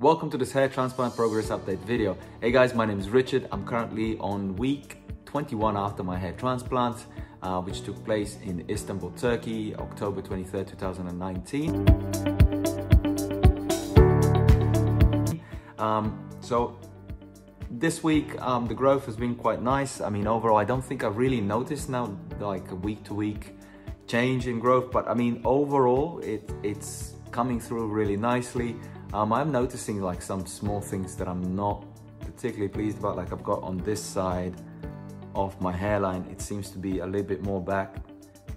Welcome to this hair transplant progress update video. Hey guys, my name is Richard. I'm currently on week 21 after my hair transplant, uh, which took place in Istanbul, Turkey, October 23, 2019. Um, so this week, um, the growth has been quite nice. I mean, overall, I don't think I've really noticed now like a week to week change in growth, but I mean, overall, it, it's coming through really nicely. Um, I'm noticing like some small things that I'm not particularly pleased about. Like I've got on this side of my hairline, it seems to be a little bit more back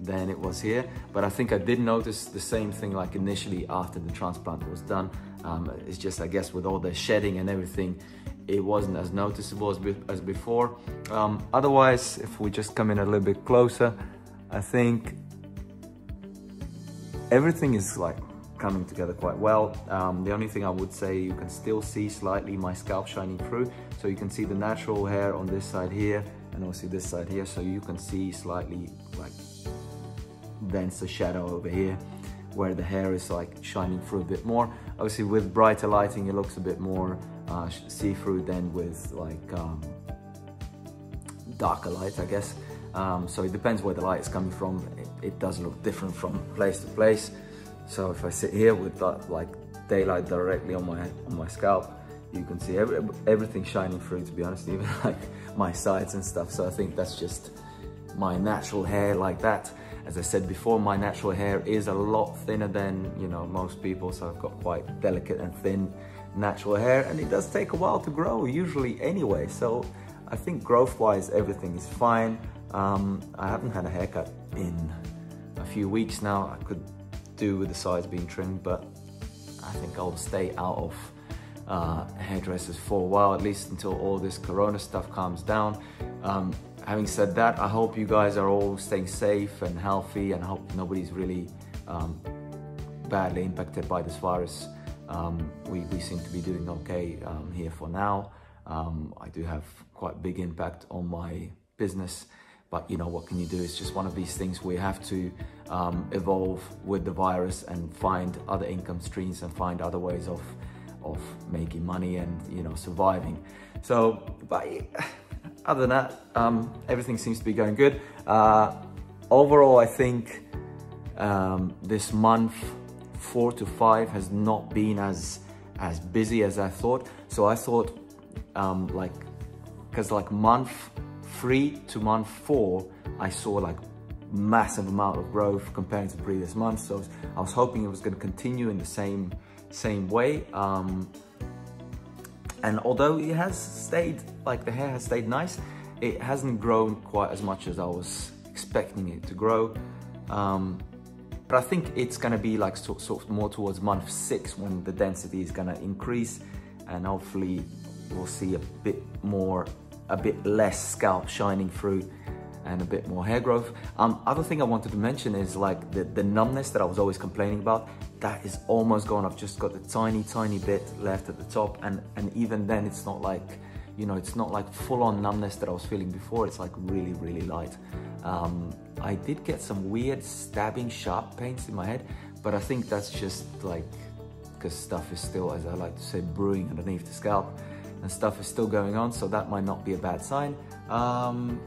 than it was here. But I think I did notice the same thing like initially after the transplant was done. Um, it's just, I guess with all the shedding and everything, it wasn't as noticeable as, be as before. Um, otherwise, if we just come in a little bit closer, I think everything is like coming together quite well. Um, the only thing I would say, you can still see slightly my scalp shining through. So you can see the natural hair on this side here and also this side here. So you can see slightly like denser shadow over here where the hair is like shining through a bit more. Obviously with brighter lighting, it looks a bit more uh, see-through than with like um, darker light, I guess. Um, so it depends where the light is coming from. It, it does look different from place to place. So if I sit here with that like daylight directly on my on my scalp, you can see every, everything shining through to be honest, even like my sides and stuff. So I think that's just my natural hair like that. As I said before, my natural hair is a lot thinner than, you know, most people. So I've got quite delicate and thin natural hair and it does take a while to grow usually anyway. So I think growth wise, everything is fine. Um, I haven't had a haircut in a few weeks now. I could do with the sides being trimmed, but I think I'll stay out of uh, hairdressers for a while, at least until all this Corona stuff calms down. Um, having said that, I hope you guys are all staying safe and healthy and I hope nobody's really um, badly impacted by this virus. Um, we, we, seem to be doing okay um, here for now. Um, I do have quite big impact on my business but you know, what can you do? It's just one of these things we have to um, evolve with the virus and find other income streams and find other ways of, of making money and, you know, surviving. So, but other than that, um, everything seems to be going good. Uh, overall, I think um, this month, four to five has not been as, as busy as I thought. So I thought um, like, cause like month three to month four, I saw like massive amount of growth compared to previous months. So I was hoping it was going to continue in the same same way. Um, and although it has stayed, like the hair has stayed nice, it hasn't grown quite as much as I was expecting it to grow. Um, but I think it's gonna be like sort, sort of more towards month six when the density is gonna increase and hopefully we'll see a bit more a bit less scalp shining through and a bit more hair growth. Um, other thing I wanted to mention is like the, the numbness that I was always complaining about, that is almost gone. I've just got the tiny, tiny bit left at the top and, and even then it's not like, you know, it's not like full on numbness that I was feeling before. It's like really, really light. Um, I did get some weird stabbing sharp pains in my head, but I think that's just like, because stuff is still, as I like to say, brewing underneath the scalp and stuff is still going on, so that might not be a bad sign. Um,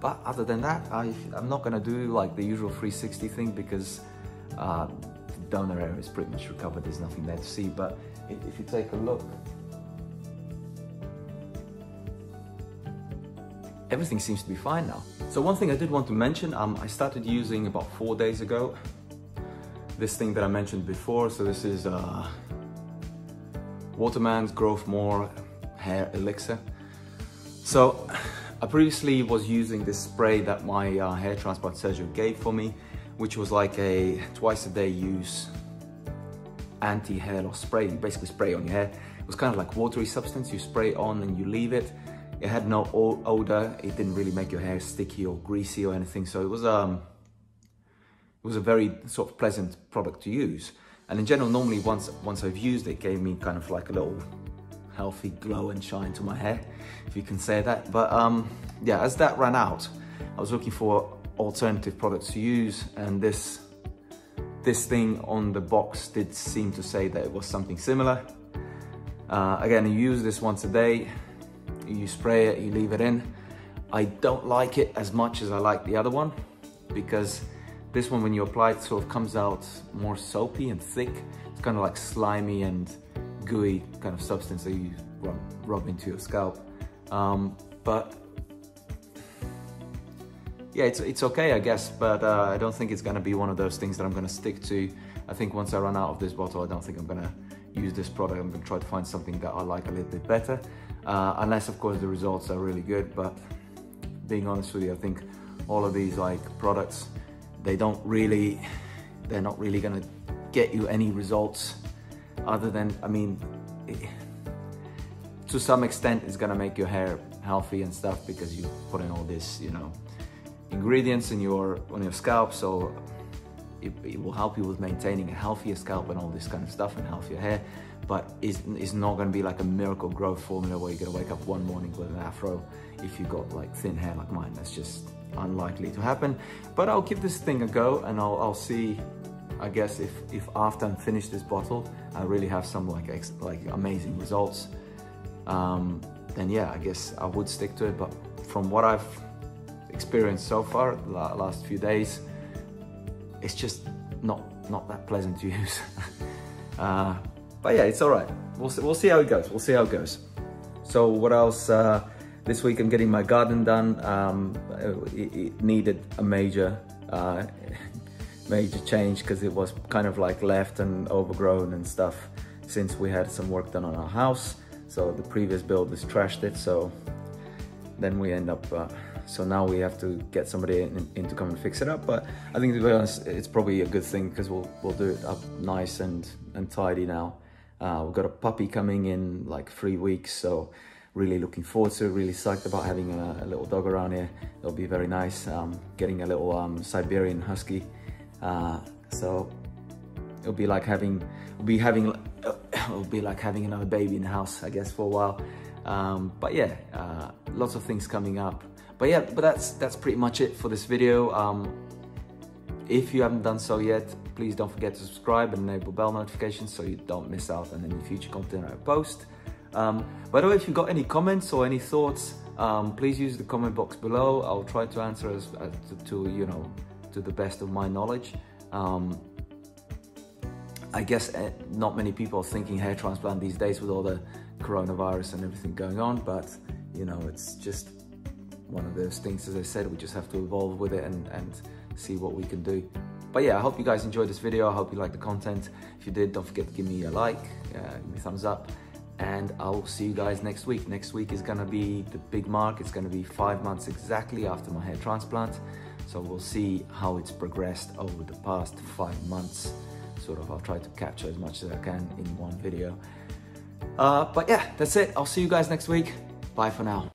but other than that, I, am not gonna do like the usual 360 thing because uh, the donor area is pretty much recovered. There's nothing there to see. But if, if you take a look, everything seems to be fine now. So one thing I did want to mention, um, I started using about four days ago, this thing that I mentioned before. So this is uh, Waterman's Growth More Hair Elixir. So I previously was using this spray that my uh, hair transplant surgeon gave for me, which was like a twice a day use anti-hair loss spray. You basically spray on your hair. It was kind of like watery substance. You spray on and you leave it. It had no odor. It didn't really make your hair sticky or greasy or anything. So it was um, it was a very sort of pleasant product to use. And in general, normally once, once I've used it, it gave me kind of like a little healthy glow and shine to my hair, if you can say that. But um, yeah, as that ran out, I was looking for alternative products to use and this this thing on the box did seem to say that it was something similar. Uh, again, you use this once a day, you spray it, you leave it in. I don't like it as much as I like the other one because this one, when you apply it, sort of comes out more soapy and thick. It's kind of like slimy and gooey kind of substance that you rub, rub into your scalp. Um, but yeah, it's, it's okay, I guess, but uh, I don't think it's gonna be one of those things that I'm gonna stick to. I think once I run out of this bottle, I don't think I'm gonna use this product. I'm gonna try to find something that I like a little bit better. Uh, unless of course the results are really good, but being honest with you, I think all of these like products, they don't really, they're not really gonna get you any results other than, I mean, it, to some extent it's gonna make your hair healthy and stuff because you put in all this, you know, ingredients in your on your scalp. So it, it, will help you with maintaining a healthier scalp and all this kind of stuff and healthier hair. But it's, it's not going to be like a miracle growth formula where you're going to wake up one morning with an afro if you've got like thin hair like mine. That's just unlikely to happen but I'll give this thing a go and I'll, I'll see I guess if if after I'm finished this bottle I really have some like like amazing results um, then yeah I guess I would stick to it but from what I've experienced so far, the last few days, it's just not not that pleasant to use. uh, but yeah, it's all right. We'll see, we'll see how it goes. We'll see how it goes. So what else? Uh, this week I'm getting my garden done. Um, it, it, needed a major, uh, major change because it was kind of like left and overgrown and stuff since we had some work done on our house. So the previous builders trashed it. So then we end up uh, so now we have to get somebody in, in, to come and fix it up. But I think to be honest, it's probably a good thing because we'll we'll do it up nice and and tidy now. Uh, we've got a puppy coming in like three weeks, so really looking forward to. Really psyched about having a, a little dog around here. It'll be very nice. Um, getting a little um, Siberian Husky, uh, so it'll be like having we'll be having it'll be like having another baby in the house, I guess, for a while. Um, but yeah, uh, lots of things coming up. But yeah, but that's that's pretty much it for this video. Um, if you haven't done so yet, please don't forget to subscribe and enable bell notifications so you don't miss out on any future content I post. Um, by the way, if you've got any comments or any thoughts, um, please use the comment box below. I'll try to answer as, to, to, you know to the best of my knowledge. Um, I guess uh, not many people are thinking hair transplant these days with all the coronavirus and everything going on, but you know it's just one of those things, as I said, we just have to evolve with it and, and see what we can do. But yeah, I hope you guys enjoyed this video. I hope you liked the content. If you did, don't forget to give me a like, uh, give me a thumbs up, and I'll see you guys next week. Next week is gonna be the big mark. It's gonna be five months exactly after my hair transplant. So we'll see how it's progressed over the past five months. Sort of, I'll try to capture as much as I can in one video. Uh, but yeah, that's it. I'll see you guys next week. Bye for now.